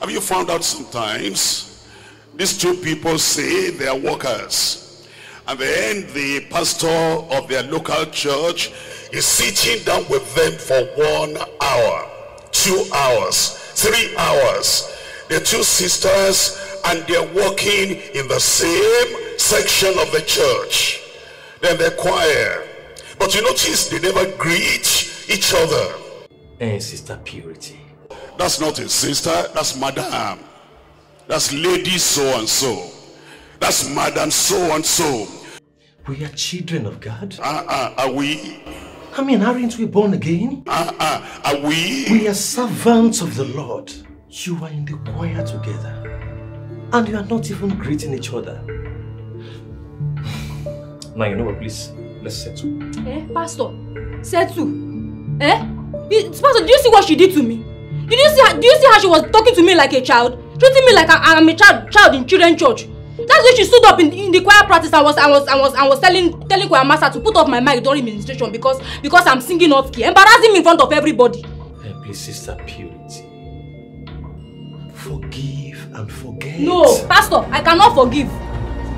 Have you found out sometimes these two people say they are workers and then the pastor of their local church is sitting down with them for one hour, two hours, three hours. They're two sisters and they're working in the same section of the church. Then the choir. But you notice they never greet each other. And Sister Purity. That's not a sister, that's madam. That's lady so and so. That's madam so and so. We are children of God. Uh-uh, are we? I mean, aren't we born again? Uh-uh, are we? We are servants of the Lord. You are in the choir together. And you are not even greeting each other. Now, you know what, please? Let's settle. Eh, Pastor, settle. Eh? Do you see what she did to me? Did you see how, do you see how she was talking to me like a child? Treating me like I, I'm a child child in children church. That's why she stood up in, in the choir practice and was I was I was I was telling telling choir master to put off my mic during ministration because because I'm singing off key, embarrassing me in front of everybody. Eh, please, Sister Purity. Forgive and forget. No, Pastor, I cannot forgive.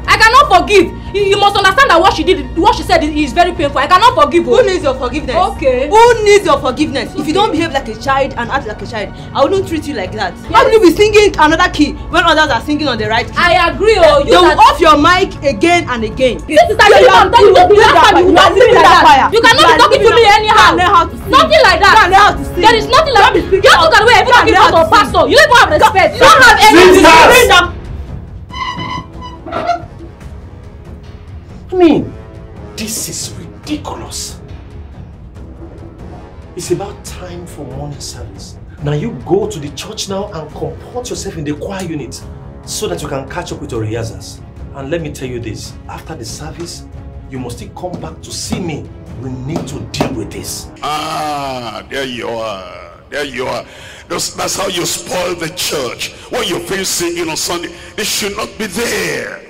I cannot forgive. You, you must understand that what she did, what she said is, very painful. I cannot forgive. Who needs your forgiveness? Okay. Who needs your forgiveness? If you don't behave like a child and act like a child, I wouldn't treat you like that. How will you be singing another key when others are singing on the right key? I agree, oh. You They will off your mic again and again. This is that you can tell you the last time you talk to me like that. You cannot be talking to me anyhow. Nothing like that. There is nothing like that. You have to look at the way every talking about our pastor. You don't even have respect. You don't have any Sisters! Mean, this is ridiculous. It's about time for morning service. Now you go to the church now and comport yourself in the choir unit so that you can catch up with your rehearsals. And let me tell you this, after the service, you must still come back to see me. We need to deal with this. Ah, there you are. There you are. That's, that's how you spoil the church. When you finish singing on Sunday, they should not be there.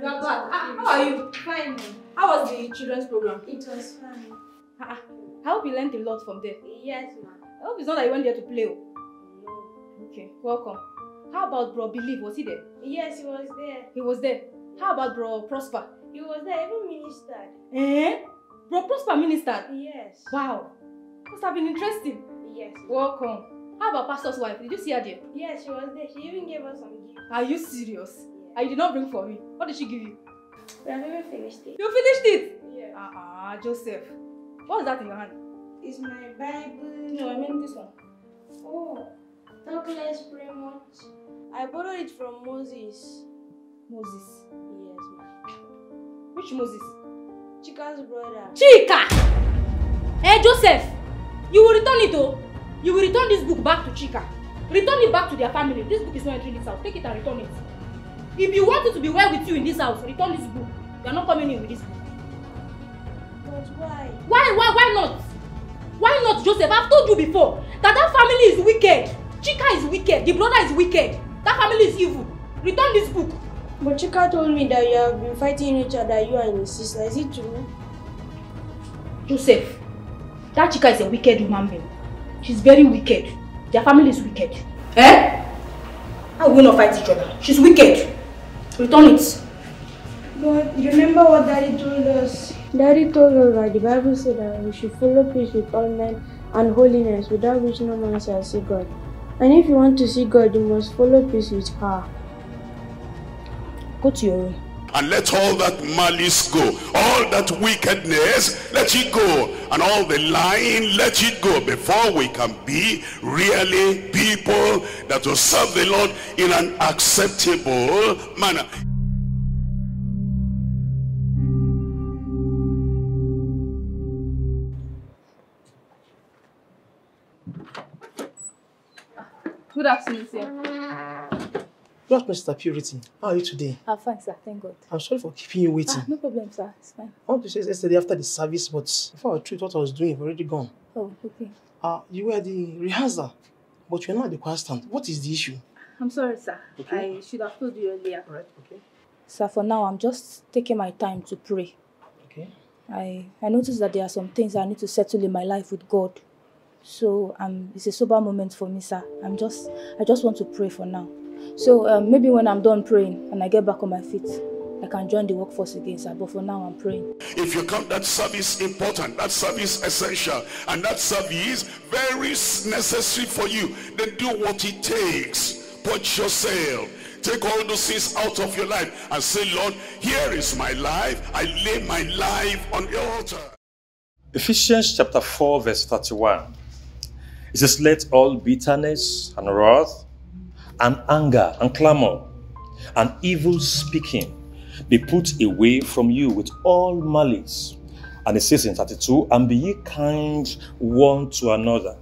You are back. Ah, how are you? Fine. How was the children's program? It was fun. Ah, ah. I hope you learned a lot from there. Yes, ma'am. I hope it's not that you went there to play. oh. No. Okay, welcome. How about Bro Believe? Was he there? Yes, he was there. He was there. How about Bro Prosper? He was there, even ministered. Eh? Bro Prosper ministered? Yes. Wow. Must have been interesting. Yes. Welcome. How about Pastor's wife? Did you see her there? Yes, she was there. She even gave us some gifts. Are you serious? I did not bring for me. What did she give you? We have even finished it. You finished it? Yeah. Ah, ah, Joseph. What is that in your hand? It's my Bible. No, I mean this one. Oh, talk less, pray much. I borrowed it from Moses. Moses. Yes, ma'am. Which Moses? Chica's brother. Chika! Eh, Joseph! You will return it, oh. You will return this book back to Chika. Return it back to their family. This book is not entering this house. Take it and return it. If you want it to be well with you in this house, return this book. You are not coming in with this book. But why? Why, why, why not? Why not, Joseph? I've told you before that that family is wicked. Chika is wicked. The brother is wicked. That family is evil. Return this book. But Chika told me that you have been fighting each other, you and your sister. Is it true? Joseph, that Chika is a wicked human being. She's very wicked. Their family is wicked. Eh? How will we not fight each other? She's wicked. Return it. But remember what Daddy told us? Daddy told us that the Bible said that we should follow peace with all men and holiness, without which no man shall see God. And if you want to see God, you must follow peace with her. Go to your way. And let all that malice go. All that wickedness, let it go. And all the lying, let it go. Before we can be really people that will serve the Lord in an acceptable manner. Good afternoon, sir. Good afternoon, Sister Purity. How are you today? I'm fine, sir. Thank God. I'm sorry for keeping you waiting. Ah, no problem, sir. It's fine. I want to say yesterday after the service, but before I treat what I was doing, I've already gone. Oh, okay. Uh, you were at the rehearsal, but you're not at the choir stand. What is the issue? I'm sorry, sir. Okay. I should have told you earlier. Right, okay. Sir, for now, I'm just taking my time to pray. Okay. I, I noticed that there are some things I need to settle in my life with God. So um, it's a sober moment for me, sir. I'm just, I just want to pray for now. So um, maybe when I'm done praying and I get back on my feet, I can join the workforce again, sir. But for now, I'm praying. If you count that service important, that service essential, and that service very necessary for you, then do what it takes. Put yourself. Take all those things out of your life and say, Lord, here is my life. I lay my life on the altar. Ephesians chapter 4, verse 31. It says, Let all bitterness and wrath and anger and clamor and evil speaking be put away from you with all malice. And it says in 32, And be ye kind one to another,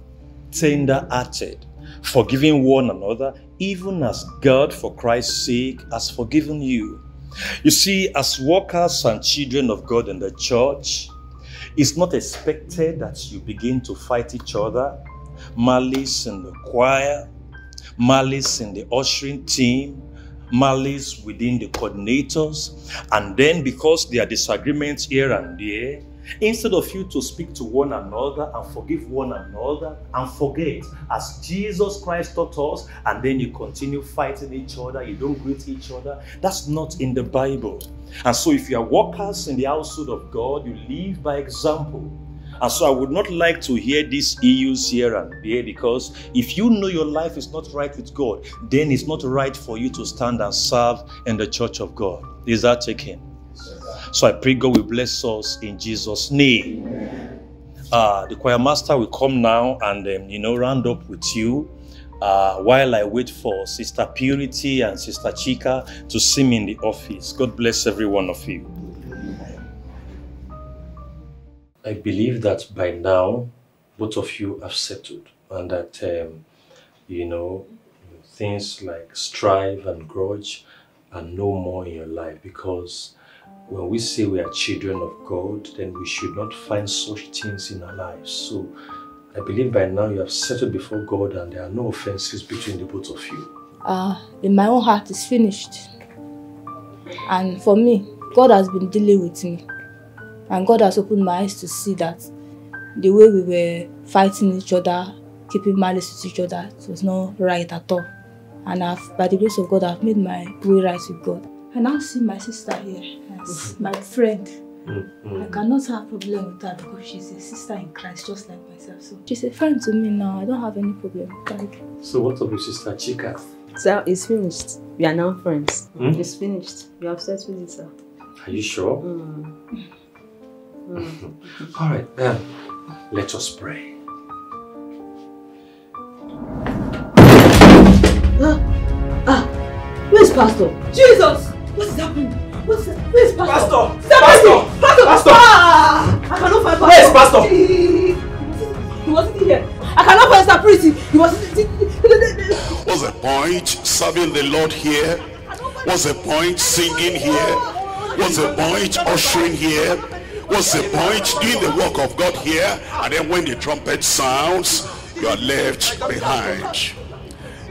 tender hearted, forgiving one another, even as God for Christ's sake has forgiven you. You see, as workers and children of God in the church, it's not expected that you begin to fight each other. Malice in the choir, malice in the ushering team, malice within the coordinators. And then because there are disagreements here and there, instead of you to speak to one another and forgive one another and forget as Jesus Christ taught us, and then you continue fighting each other, you don't greet each other, that's not in the Bible. And so if you are workers in the household of God, you live by example. And so I would not like to hear these issues here and there because if you know your life is not right with God, then it's not right for you to stand and serve in the church of God. Is that taken? So I pray God will bless us in Jesus' name. Uh, the choir master will come now and um, you know round up with you uh, while I wait for Sister Purity and Sister Chika to see me in the office. God bless every one of you. I believe that by now both of you have settled and that um, you know things like strife and grudge are no more in your life because when we say we are children of God, then we should not find such things in our lives. So I believe by now you have settled before God and there are no offenses between the both of you. Uh, in my own heart, it's finished. And for me, God has been dealing with me. And God has opened my eyes to see that the way we were fighting each other, keeping malice with each other, it was not right at all. And I've, by the grace of God, I've made my way right with God. I now see my sister here as my friend. I cannot have a problem with her because she's a sister in Christ, just like myself. So she's a friend to me now. I don't have any problem with her. So what of your sister Chika? Sir, it's finished. We are now friends. Hmm? It's finished. We have settled it, sir. Are you sure? Mm. Mm. All right, then let us pray. Ah, ah. Where's Pastor? Jesus! What is happening? What is that? Where's Pastor? Pastor! Pastor! Pastor! Pastor! Ah! I cannot find Pastor. Where's Pastor? He wasn't here. I cannot find Sir Pretty. He wasn't. What's the point serving the Lord here? What's the point singing here? What's the point ushering here? What's the point doing the work of God here? And then when the trumpet sounds, you are left behind.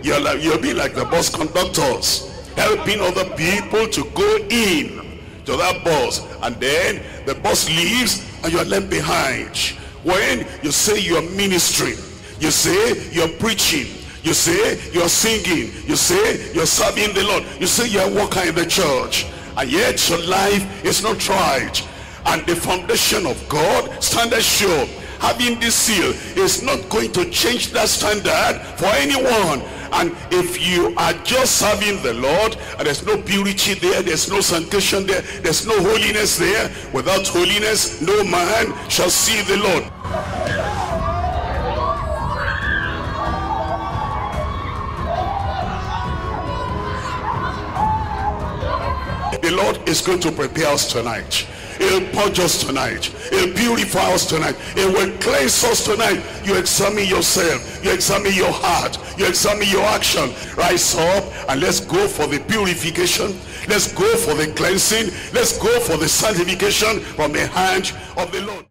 You're like you'll be like the bus conductors, helping other people to go in to that bus, and then the bus leaves and you are left behind. When you say you're ministering, you say you're preaching, you say you're singing, you say you're serving the Lord, you say you're a worker in the church, and yet your life is not right. And the foundation of God standeth sure. Having this seal is not going to change that standard for anyone. And if you are just serving the Lord, and there's no purity there, there's no sanctification there, there's no holiness there, without holiness, no man shall see the Lord. The Lord is going to prepare us tonight. He'll purge us tonight. He'll purify us tonight. He will cleanse us tonight. You examine yourself. You examine your heart. You examine your action. Rise up and let's go for the purification. Let's go for the cleansing. Let's go for the sanctification from the hand of the Lord.